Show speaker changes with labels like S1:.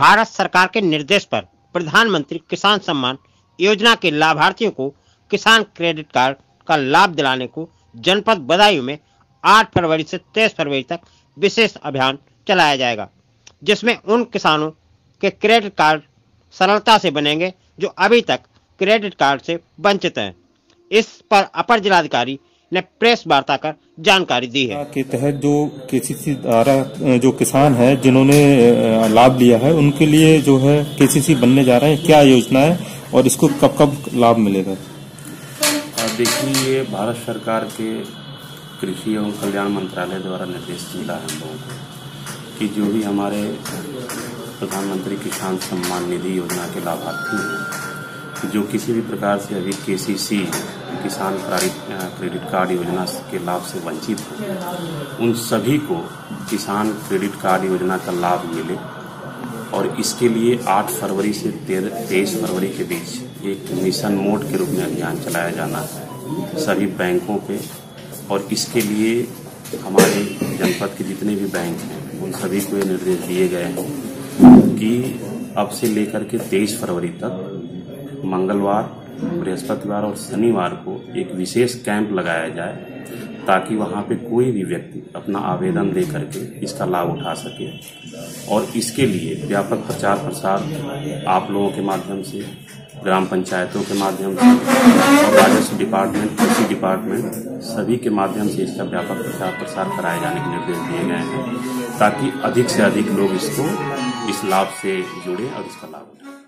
S1: भारत सरकार के निर्देश पर प्रधानमंत्री किसान सम्मान योजना के लाभार्थियों को किसान क्रेडिट कार्ड का लाभ दिलाने को जनपद बदायूं में 8 फरवरी से 23 फरवरी तक विशेष अभियान चलाया जाएगा जिसमें उन किसानों के क्रेडिट कार्ड सरलता से बनेंगे जो अभी तक क्रेडिट कार्ड से वंचित हैं इस पर अपर जिलाधिकारी ने प्रेस वार्ता कर जानकारी दी है के तहत जो
S2: केसीसी सी द्वारा जो किसान है जिन्होंने लाभ लिया है उनके लिए जो है केसीसी बनने जा रहे हैं क्या योजना है और इसको कब कब लाभ मिलेगा
S3: देखिए ये भारत सरकार के कृषि एवं कल्याण मंत्रालय द्वारा निर्देश मिला है हम लोगों को कि जो भी हमारे प्रधानमंत्री किसान सम्मान निधि योजना के लाभार्थी हैं जो किसी भी प्रकार से अभी के किसान क्रेडिट कार्ड योजना के लाभ से वंचित हैं उन सभी को किसान क्रेडिट कार्ड योजना का लाभ मिले और इसके लिए 8 फरवरी से तेरह तेईस फरवरी के बीच एक मिशन मोड के रूप में अभियान चलाया जाना है सभी बैंकों पे और इसके लिए हमारे जनपद के जितने भी बैंक हैं उन सभी को ये निर्देश दिए गए हैं कि अब से लेकर के तेईस फरवरी तक मंगलवार बृहस्पतिवार और शनिवार को एक विशेष कैंप लगाया जाए ताकि वहाँ पे कोई भी व्यक्ति अपना आवेदन दे करके इसका लाभ उठा सके और इसके लिए व्यापक प्रचार प्रसार आप लोगों के माध्यम से ग्राम पंचायतों के माध्यम से और राजस्व डिपार्टमेंट कृषि डिपार्टमेंट सभी के माध्यम से इसका व्यापक प्रचार प्रसार कराए जाने के निर्देश दिए गए हैं ताकि अधिक से अधिक लोग इसको इस लाभ से जुड़े और इसका लाभ उठाए